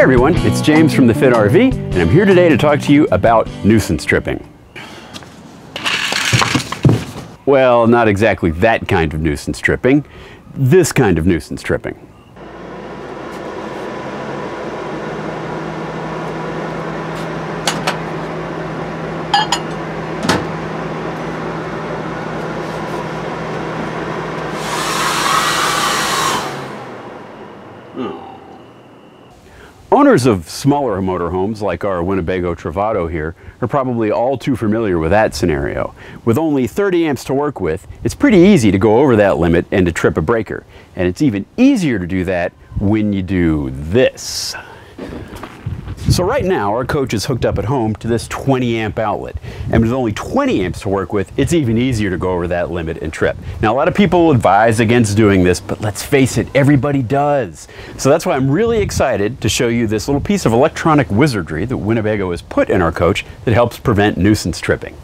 Hey everyone, it's James from the Fit RV, and I'm here today to talk to you about nuisance tripping. Well, not exactly that kind of nuisance tripping, this kind of nuisance tripping. Owners of smaller motorhomes like our Winnebago Travato here are probably all too familiar with that scenario. With only 30 amps to work with, it's pretty easy to go over that limit and to trip a breaker. And it's even easier to do that when you do this. So right now our coach is hooked up at home to this 20 amp outlet and with only 20 amps to work with it's even easier to go over that limit and trip. Now a lot of people advise against doing this but let's face it everybody does. So that's why I'm really excited to show you this little piece of electronic wizardry that Winnebago has put in our coach that helps prevent nuisance tripping.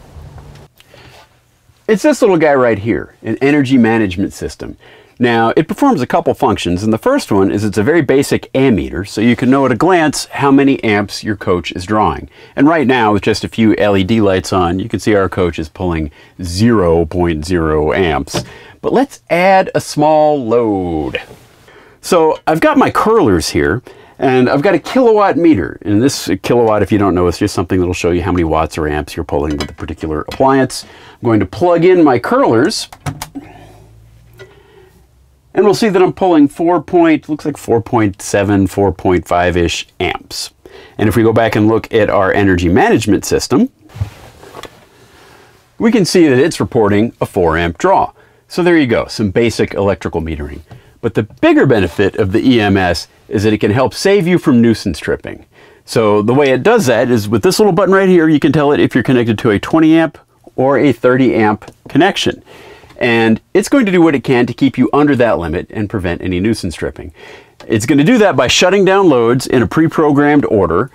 It's this little guy right here, an energy management system. Now, it performs a couple functions, and the first one is it's a very basic ammeter, so you can know at a glance how many amps your coach is drawing. And right now, with just a few LED lights on, you can see our coach is pulling 0.0 amps. But let's add a small load. So I've got my curlers here, and I've got a kilowatt meter. And this kilowatt, if you don't know, is just something that'll show you how many watts or amps you're pulling with a particular appliance. I'm going to plug in my curlers and we'll see that I'm pulling 4 point, looks like 4.7, 4.5-ish amps. And if we go back and look at our energy management system, we can see that it's reporting a 4 amp draw. So there you go, some basic electrical metering. But the bigger benefit of the EMS is that it can help save you from nuisance tripping. So the way it does that is with this little button right here, you can tell it if you're connected to a 20 amp or a 30 amp connection and it's going to do what it can to keep you under that limit and prevent any nuisance tripping. It's going to do that by shutting down loads in a pre-programmed order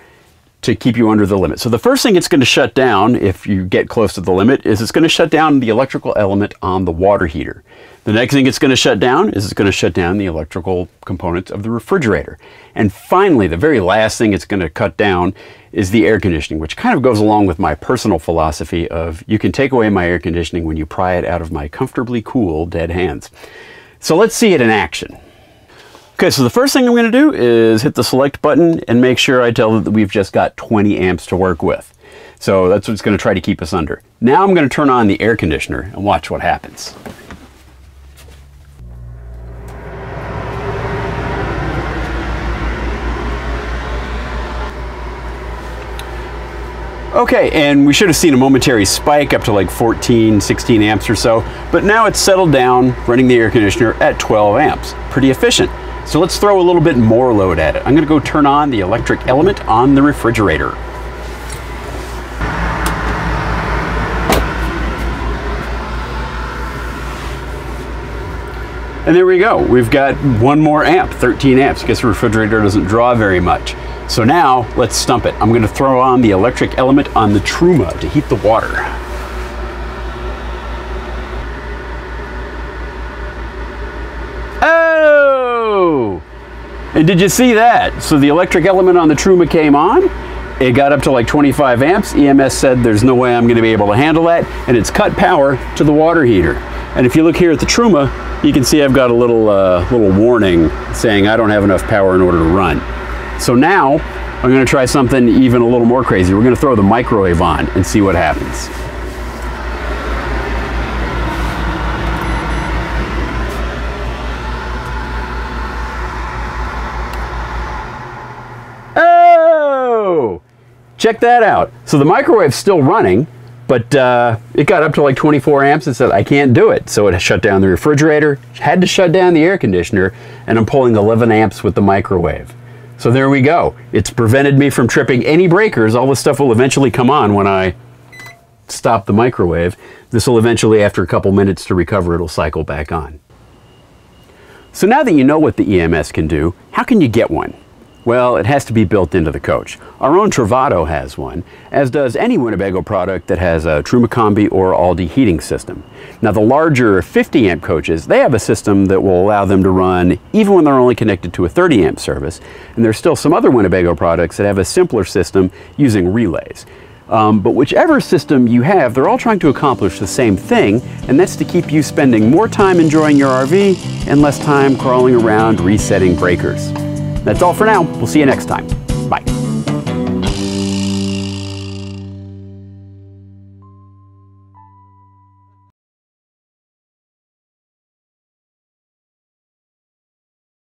to keep you under the limit. So the first thing it's going to shut down if you get close to the limit is it's going to shut down the electrical element on the water heater. The next thing it's going to shut down is it's going to shut down the electrical components of the refrigerator. And finally, the very last thing it's going to cut down is the air conditioning, which kind of goes along with my personal philosophy of you can take away my air conditioning when you pry it out of my comfortably cool dead hands. So let's see it in action. Okay, so the first thing I'm going to do is hit the select button and make sure I tell it that we've just got 20 amps to work with. So that's what's going to try to keep us under. Now I'm going to turn on the air conditioner and watch what happens. Okay, and we should have seen a momentary spike up to like 14, 16 amps or so, but now it's settled down running the air conditioner at 12 amps. Pretty efficient. So let's throw a little bit more load at it. I'm gonna go turn on the electric element on the refrigerator. And there we go. We've got one more amp, 13 amps. Guess the refrigerator doesn't draw very much. So now let's stump it. I'm going to throw on the electric element on the Truma to heat the water. And did you see that? So the electric element on the Truma came on. It got up to like 25 amps. EMS said there's no way I'm going to be able to handle that. And it's cut power to the water heater. And if you look here at the Truma, you can see I've got a little, uh, little warning saying I don't have enough power in order to run. So now I'm going to try something even a little more crazy. We're going to throw the microwave on and see what happens. Check that out. So the microwave's still running, but uh, it got up to like 24 amps and said, I can't do it. So it shut down the refrigerator, had to shut down the air conditioner, and I'm pulling 11 amps with the microwave. So there we go. It's prevented me from tripping any breakers. All this stuff will eventually come on when I stop the microwave. This will eventually, after a couple minutes to recover, it'll cycle back on. So now that you know what the EMS can do, how can you get one? Well, it has to be built into the coach. Our own Travato has one, as does any Winnebago product that has a Truma Combi or Alde heating system. Now the larger 50 amp coaches, they have a system that will allow them to run even when they're only connected to a 30 amp service. And there's still some other Winnebago products that have a simpler system using relays. Um, but whichever system you have, they're all trying to accomplish the same thing, and that's to keep you spending more time enjoying your RV and less time crawling around resetting breakers. That's all for now. We'll see you next time. Bye.